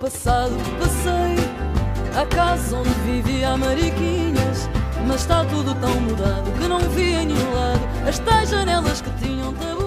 passado passei a casa onde vivia a Mariquinhas. Mas está tudo tão mudado que não vi em nenhum lado as tais janelas que tinham tabu.